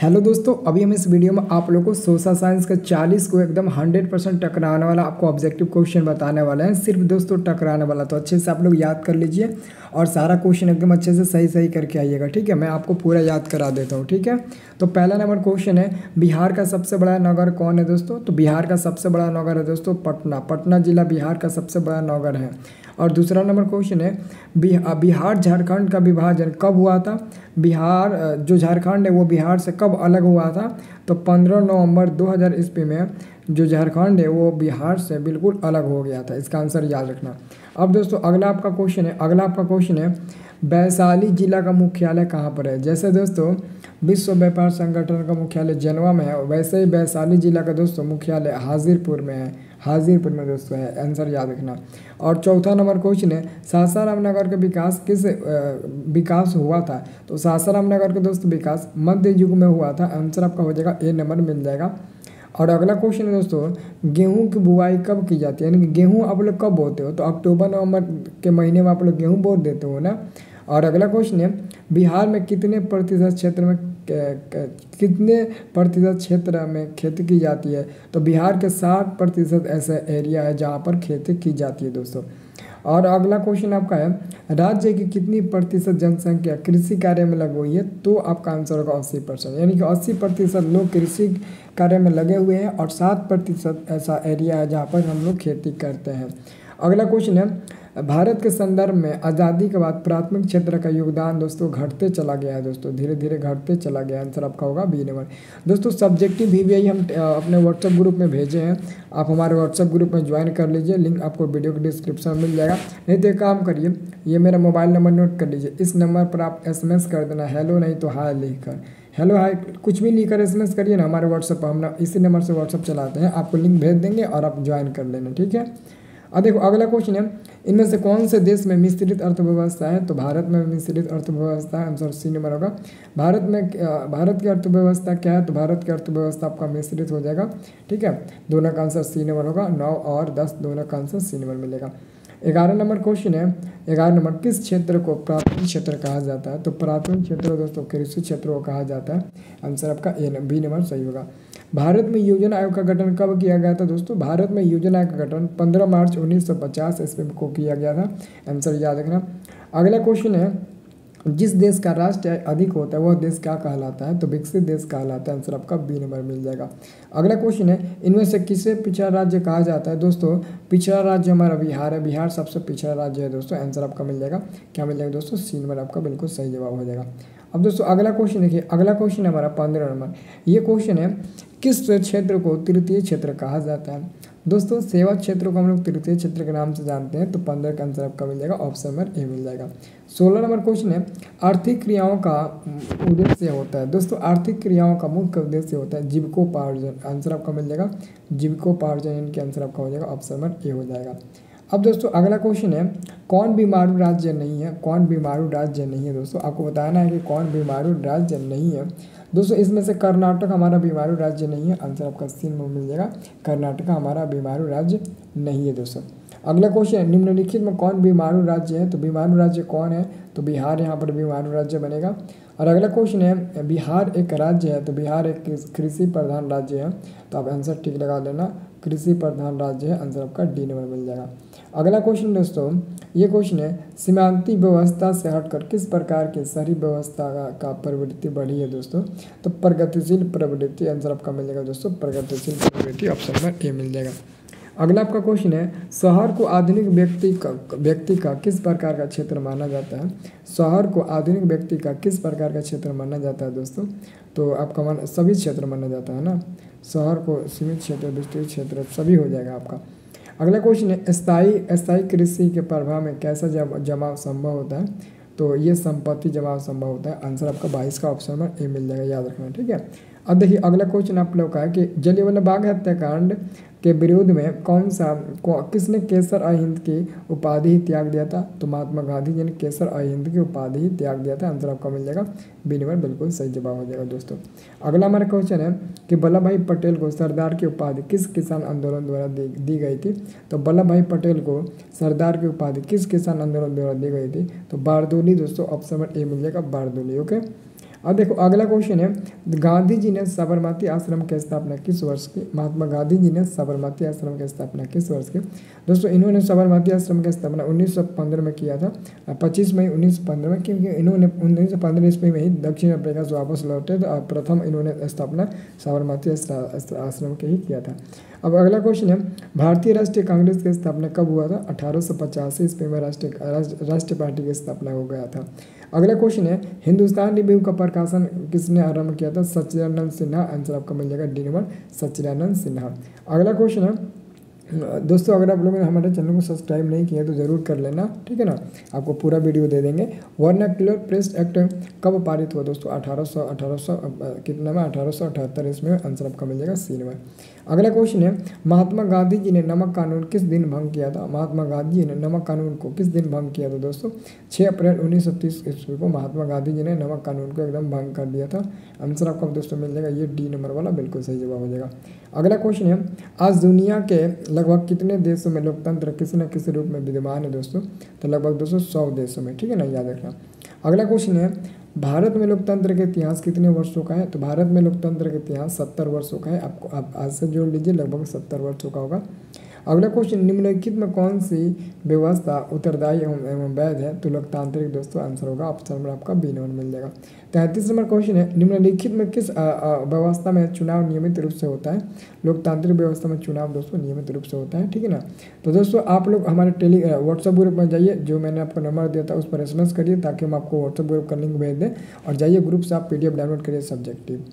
Hello दोस्तों, अभी हम इस वीडियो में आप लोगों को सोशल साइंस का 40 को एकदम 100 परसेंट टकराने वाला आपको ऑब्जेक्टिव क्वेश्चन बताने वाला है। सिर्फ़ दोस्तों टकराने वाला तो अच्छे से आप लोग याद कर लीजिए और सारा क्वेश्चन एकदम अच्छे से सही सही करके आइएगा, ठीक है? मैं आपको पूरा याद करा देता हूँ, ठीक है? तो पहला नंबर क्वेश्चन है, बिहार का सबसे बड़ा नगर कौन है दोस्तों? तो बिहार का सबसे बड़ा नगर है दोस्तों पटना। पटना जिला बिहार का सबसे बड़ा नगर है। और दूसरा नंबर क्वेश्चन है बिहार झारखंड का विभाजन कब हुआ था? बिहार जो झारखंड है वो बिहार से कब अलग हुआ था? तो पंद्रह नवंबर 2000 हज़ार ईस्वी में जो झारखंड है वो बिहार से बिल्कुल अलग हो गया था। इसका आंसर याद रखना। अब दोस्तों, अगला आपका क्वेश्चन है, अगला आपका क्वेश्चन है, वैशाली जिला का मुख्यालय कहाँ पर है? जैसे दोस्तों, विश्व व्यापार संगठन का मुख्यालय जनवा में है, वैसे ही वैशाली जिला का दोस्तों मुख्यालय हाजिरपुर में है। हाजीपुर में दोस्तों है आंसर याद रखना। और चौथा नंबर क्वेश्चन है, सासाराम नगर का विकास किस विकास हुआ था? तो सासाराम नगर का दोस्तों विकास मध्य युग में हुआ था। आंसर आपका हो जाएगा, ए नंबर मिल जाएगा। और अगला क्वेश्चन है दोस्तों, गेहूँ की बुआई कब की जाती है? यानी कि गेहूँ आप लोग कब बोते हो? तो अक्टूबर, नवंबर के महीने में आप लोग गेहूँ बो देते हो ना? और अगला क्वेश्चन है, बिहार में कितने प्रतिशत क्षेत्र में कितने प्रतिशत क्षेत्र में खेती की जाती है? तो बिहार के साठ प्रतिशत ऐसा एरिया है जहाँ पर खेती की जाती है दोस्तों। और अगला क्वेश्चन आपका है, राज्य की कितनी प्रतिशत जनसंख्या कृषि कार्य में लगी हुई है? तो आपका आंसर होगा अस्सी परसेंट यानी कि अस्सी प्रतिशत लोग कृषि कार्य में लगे हुए हैं और सात प्रतिशत ऐसा एरिया है जहाँ पर हम लोग खेती करते हैं। अगला क्वेश्चन है भारत के संदर्भ में आज़ादी के बाद प्राथमिक क्षेत्र का योगदान दोस्तों घटते चला गया है दोस्तों धीरे धीरे घटते चला गया आंसर आपका होगा बी नंबर। दोस्तों सब्जेक्टिव भी, वी हम अपने व्हाट्सएप ग्रुप में भेजे हैं। आप हमारे व्हाट्सएप ग्रुप में ज्वाइन कर लीजिए लिंक आपको वीडियो के डिस्क्रिप्शन में मिल जाएगा। नहीं तो काम करिए ये मेरा मोबाइल नंबर नोट कर लीजिए। इस नंबर पर आप एसएमएस कर देना हेलो नहीं तो हाय लिख कर हेलो हाय कुछ भी लिखकर एस करिए ना हमारे व्हाट्सएप पर हम ना इसी नंबर से व्हाट्सअप चलाते हैं। आपको लिंक भेज देंगे और आप ज्वाइन कर लेना ठीक है? अब देखो अगला क्वेश्चन है इनमें से कौन से देश में मिश्रित अर्थव्यवस्था है? तो भारत में मिश्रित अर्थव्यवस्था है। आंसर सी नंबर होगा। भारत में भारत की अर्थव्यवस्था क्या है? तो भारत की अर्थव्यवस्था आपका मिश्रित हो जाएगा। ठीक है? दोनों का आंसर सी नंबर होगा। नौ और दस दोनों का आंसर सी नंबर मिलेगा। ग्यारह नंबर क्वेश्चन है। ग्यारह नंबर, किस क्षेत्र को प्राथमिक क्षेत्र कहा जाता है? तो प्राथमिक क्षेत्र दोस्तों, कृषि क्षेत्र को कहा जाता है। आंसर आपका ए बी नंबर सही होगा। भारत में योजना आयोग का गठन कब किया गया था दोस्तों? भारत में योजना आयोग का गठन 15 मार्च 1950 ईस्वी को किया गया था। आंसर याद रखना। अगला क्वेश्चन है, जिस देश का राष्ट्र अधिक होता है, वह देश क्या कहलाता है? तो विकसित देश कहलाता है। आंसर आपका बी नंबर मिल जाएगा। अगला क्वेश्चन है, इनमें से किसे पिछड़ा राज्य कहा जाता है? दोस्तों, पिछड़ा राज्य हमारा बिहार है। बिहार सबसे पिछड़ा राज्य है दोस्तों। आंसर आपका मिल जाएगा। क्या मिल जाएगा दोस्तों? सी नंबर आपका बिल्कुल सही जवाब हो जाएगा। अब दोस्तों, अगला क्वेश्चन देखिए, अगला क्वेश्चन हमारा पंद्रह नंबर। ये क्वेश्चन है, किस क्षेत्र को तृतीय क्षेत्र कहा जाता है? दोस्तों, सेवा क्षेत्र को हम लोग तृतीय क्षेत्र के नाम से जानते हैं तो पंद्रह का आंसर आपका मिल जाएगा ऑप्शन नंबर ए मिल जाएगा। सोलह नंबर क्वेश्चन है, आर्थिक क्रियाओं का उद्देश्य होता है। दोस्तों, आर्थिक क्रियाओं का मुख्य उद्देश्य होता है जीविकोपार्जन। आंसर आपका मिल जाएगा, जीविकोपार्जन इनके आंसर आपका हो जाएगा ऑप्शन नंबर ए हो जाएगा। अब दोस्तों, अगला क्वेश्चन है, कौन बीमारू राज्य नहीं है? कौन बीमारू राज्य नहीं है दोस्तों? आपको बताना है कि कौन बीमारू राज्य नहीं है। दोस्तों, इसमें से कर्नाटक हमारा बीमारू राज्य नहीं है। आंसर आपका सीन में मिल जाएगा, कर्नाटक हमारा बीमारू राज्य नहीं है दोस्तों। अगला क्वेश्चन निम्नलिखित में कौन बीमारू राज्य है? तो बीमारू राज्य कौन है? तो बिहार यहाँ पर बीमारू राज्य बनेगा। और अगला क्वेश्चन है बिहार एक राज्य है तो बिहार एक कृषि प्रधान राज्य है। तो आप आंसर ठीक लगा देना कृषि प्रधान राज्य है आंसर आपका डी नंबर मिल जाएगा। अगला क्वेश्चन दोस्तों ये क्वेश्चन है सीमांती व्यवस्था से हटकर किस प्रकार की शहरी व्यवस्था का, का प्रवृत्ति बढ़ी है दोस्तों? तो प्रगतिशील प्रवृत्ति आंसर आपका मिल जाएगा दोस्तों प्रगतिशील प्रवृत्ति ऑप्शन नंबर ए मिल जाएगा। अगला आपका क्वेश्चन है, शहर को आधुनिक व्यक्ति का व्यक्ति का किस प्रकार का क्षेत्र माना जाता है? शहर को आधुनिक व्यक्ति का किस प्रकार का क्षेत्र माना जाता है दोस्तों? तो आपका मान सभी क्षेत्र माना जाता है ना? शहर को सीमित क्षेत्र, विस्तृत क्षेत्र, सभी हो जाएगा आपका। अगला क्वेश्चन है, स्थायी स्थायी कृषि के प्रभाव में कैसा जमाव संभव होता है? तो ये संपत्ति जमाव संभव होता है। आंसर आपका बाईस का ऑप्शन में ए मिल जाएगा, याद रखना, ठीक है? अब देखिए, अगला क्वेश्चन आप लोग का है कि जलियावाला बाग हत्याकांड के विरोध में कौन सा किसने केसर अहिंद की उपाधि त्याग दिया था? तो महात्मा गांधी जी ने केसर अहिंद की उपाधि त्याग दिया था। आंसर आपका मिल जाएगा। बी नंबर बिल्कुल सही जवाब हो जाएगा दोस्तों। अगला हमारा क्वेश्चन है कि वल्लभ भाई पटेल को सरदार की उपाधि किस किसान आंदोलन द्वारा दी, दी गई थी? तो वल्लभ भाई पटेल को सरदार की उपाधि किस किसान आंदोलन द्वारा दी गई थी? तो बारदोली दोस्तों ऑप्शन नंबर ए मिल जाएगा बारदोली ओके अब देखो, अगला क्वेश्चन है। गांधी जी ने साबरमती आश्रम की स्थापना किस वर्ष की? महात्मा गांधी जी ने साबरमती आश्रम की स्थापना किस वर्ष की? दोस्तों, इन्होंने साबरमती आश्रम की स्थापना 1915 में किया था। 25 मई 1915 में, क्योंकि इन्होंने उन्नीस सौ पंद्रह ईस्वी में ही दक्षिण अफ्रीका से वापस लौटे तो प्रथम इन्होंने स्थापना साबरमती आश्रम के ही किया था। अब अगला क्वेश्चन है, भारतीय राष्ट्रीय कांग्रेस की स्थापना कब हुआ था? अठारह सौ पचासी ईस्वी में राष्ट्रीय राष्ट्रीय पार्टी की स्थापना हो गया था। अगला क्वेश्चन है, हिंदुस्तान रिव्यू का प्रकाशन किसने आरंभ किया था? सच्चिदानंद सिन्हा। आंसर आपका मिल जाएगा डी नंबर सच्चिदानंद सिन्हा। अगला क्वेश्चन है दोस्तों, अगर आप लोगों ने हमारे चैनल को सब्सक्राइब नहीं किया तो ज़रूर कर लेना, ठीक है ना? आपको पूरा वीडियो दे देंगे। वर्नाक्युलर प्रेस एक्ट कब पारित हुआ दोस्तों? अठारह सौ कितना में? अठारह सौ अठहत्तर, इसमें आंसर आपका मिल जाएगा सी नंबर अगला क्वेश्चन है, महात्मा गांधी जी ने नमक कानून किस दिन भंग किया था? महात्मा गांधी जी ने नमक कानून को किस दिन भंग किया था दोस्तों? छः अप्रैल उन्नीस सौ तीस, ईस्वी को महात्मा गांधी जी ने नमक कानून को एकदम भंग कर दिया था। आंसर आपको दोस्तों मिल जाएगा, ये डी नंबर वाला बिल्कुल सही जवाब हो जाएगा। अगला क्वेश्चन है, आज दुनिया के लगभग कितने देशों में लोकतंत्र किसी न किसी रूप में विद्यमान है दोस्तों? तो लगभग दोस्तों सौ देशों में, ठीक है ना? याद रखना। अगला क्वेश्चन है, भारत में लोकतंत्र के इतिहास कितने वर्षों का है? तो भारत में लोकतंत्र का इतिहास सत्तर वर्षों का है। आपको आप आज से जोड़ लीजिए, लगभग सत्तर वर्षों का होगा। अगला क्वेश्चन निम्नलिखित में कौन सी व्यवस्था उत्तरदायी एवं वैध है? तो लोकतांत्रिक दोस्तों आंसर होगा ऑप्शन नंबर आपका बी नंबर मिल जाएगा। तैंतीस नंबर क्वेश्चन है, निम्नलिखित में किस व्यवस्था में चुनाव नियमित रूप से होता है? लोकतांत्रिक व्यवस्था में चुनाव दोस्तों नियमित रूप से होता है, ठीक है ना? तो दोस्तों, आप लोग हमारे टेली व्हाट्सअप ग्रुप में जाइए, जो मैंने आपको नंबर दिया था, उस पर एसएमएस करिए, ताकि हम आपको व्हाट्सअप ग्रुप का लिंक भेज दें, और जाइए ग्रुप से आप पीडीएफ डाउनलोड करिए सब्जेक्टिव